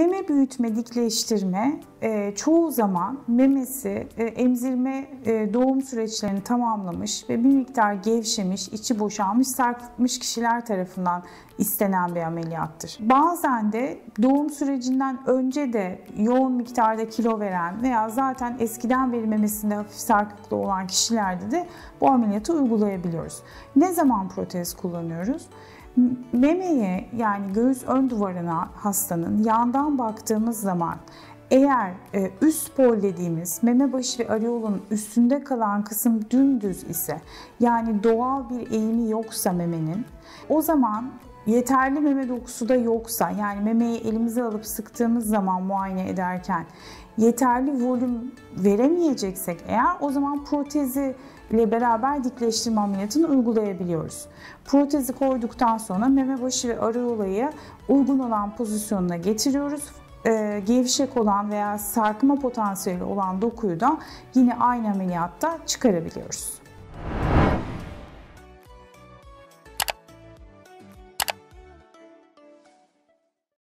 Meme büyütme, dikleştirme e, çoğu zaman memesi e, emzirme e, doğum süreçlerini tamamlamış ve bir miktar gevşemiş, içi boşalmış, sarkmış kişiler tarafından istenen bir ameliyattır. Bazen de doğum sürecinden önce de yoğun miktarda kilo veren veya zaten eskiden beri memesinde hafif sarkıklı olan kişilerde de bu ameliyatı uygulayabiliyoruz. Ne zaman protez kullanıyoruz? Memeye yani göğüs ön duvarına hastanın yandan baktığımız zaman eğer e, üst pol dediğimiz meme başı ve areolun üstünde kalan kısım dümdüz ise yani doğal bir eğimi yoksa memenin o zaman yeterli meme dokusu da yoksa yani memeyi elimize alıp sıktığımız zaman muayene ederken yeterli volüm veremeyeceksek eğer o zaman protezi ile beraber dikleştirme ameliyatını uygulayabiliyoruz. Protezi koyduktan sonra meme başı ve areolayı uygun olan pozisyonuna getiriyoruz. Ee, gevşek olan veya sarkma potansiyeli olan dokuyu da yine aynı ameliyatta çıkarabiliyoruz.